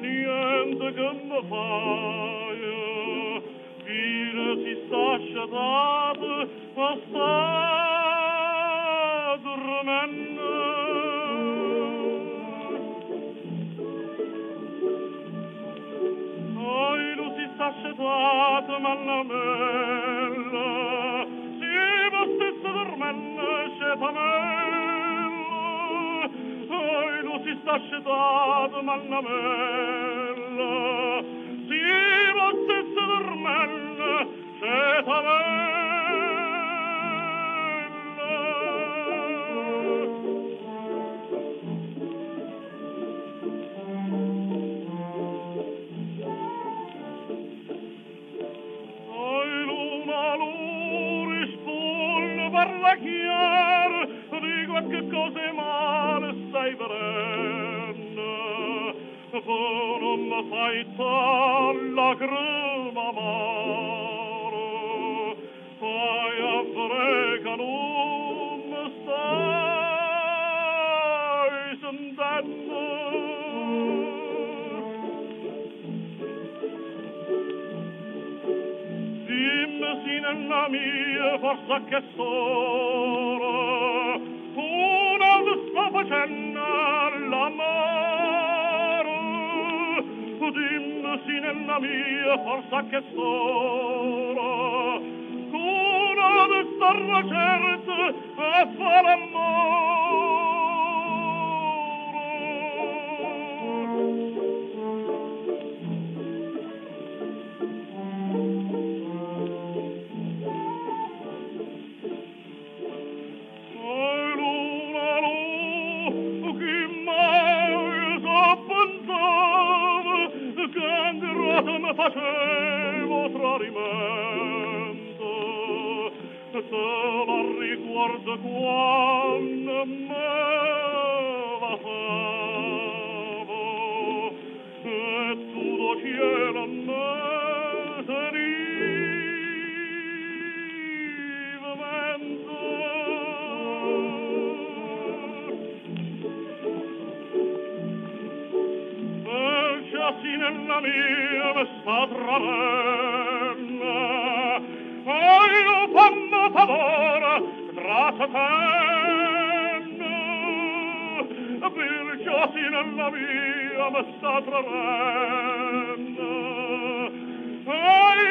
me faille, Ville si s'achètate, sta dormendo. S'achètate, mannamella, Si va stessa dormendo, scetamella, sta questa città mannamella si va se dormella se Parlachiar, dico che cose male stai per Tu non mi fai la crema amaro, fai a frega non mi stai sentendo. Dimmi sì nella mia forza che sono una sta facendo l'amore Dimmi sì nella mia forza che sono una che sta certa a fare l'amore facevo tradimento se la riguarda quando me Perciasi nella mia mi sta tramendo Oi, oh, fammi favore, trattenendo Perciasi nella mia mi sta tramendo Oi,